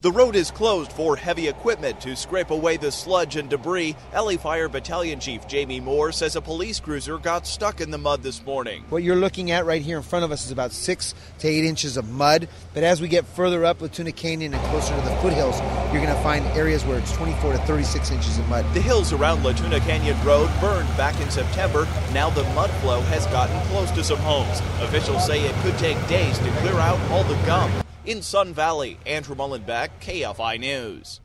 The road is closed for heavy equipment to scrape away the sludge and debris. LA Fire Battalion Chief Jamie Moore says a police cruiser got stuck in the mud this morning. What you're looking at right here in front of us is about six to eight inches of mud. But as we get further up La Tuna Canyon and closer to the foothills, you're going to find areas where it's 24 to 36 inches of mud. The hills around La Tuna Canyon Road burned back in September. Now the mud flow has gotten close to some homes. Officials say it could take days to clear out all the gum. In Sun Valley, Andrew Mullenbeck, KFI News.